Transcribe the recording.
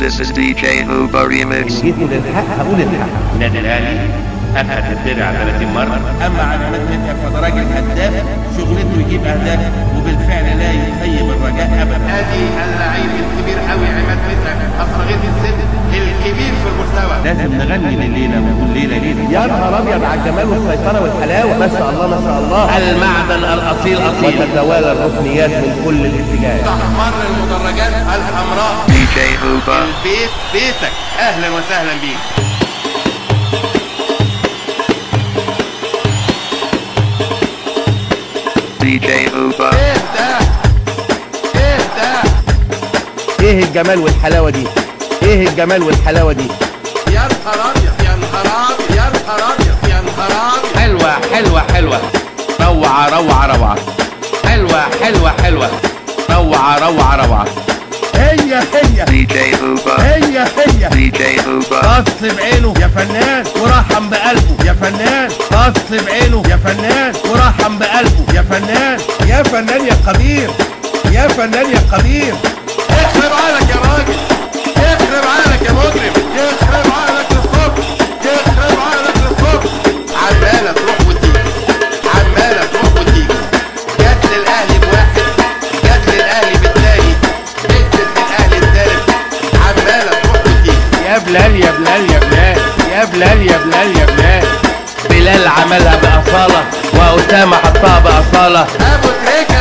This is DJ Hooba Remix. جيت للحق هقول الحق النادي الاهلي اخذ الدرع 30 مره اما على عماد متعب فده راجل هداف شغلته يجيب اهداف وبالفعل لا يخيب الرجاء ابدا ادي اللعيب الكبير قوي عماد متعب اصغر السن الكبير في المستوى لازم نغني لليله ونقول ليله يا نهار أبيض على الجمال والسيطرة والحلاوة. ما شاء الله ما شاء الله. المعدن الأصيل أصيل. وتتوالى الركنيات من كل الاتجاهات. تحمر المدرجات الحمراء. DJ Hooba. البيت بيتك. أهلا وسهلا بيك. DJ Hooba. إيه ده إيه ده إيه الجمال والحلاوة دي؟ إيه الجمال والحلاوة دي؟ يا نهار أبيض يا نهار حلوة حلوة. حلوة روعة روعة روعة. حلوة حلوة حلوة. روعة روعة روعة. هي هي DJ Hooba. هي هي DJ Hooba. بص بعينه يا فنان ورحم بقلبه. يا فنان بص بعينه يا فنان ورحم بقلبه. يا فنان يا فنان يا قدير. يا فنان يا قدير. يخرب عقلك يا بلال يا بلال يا بلال. يا بلال يا بلال يا بلال. بلال عملها بأصالة وأسامة حطها بأصالة. أبو تريكة.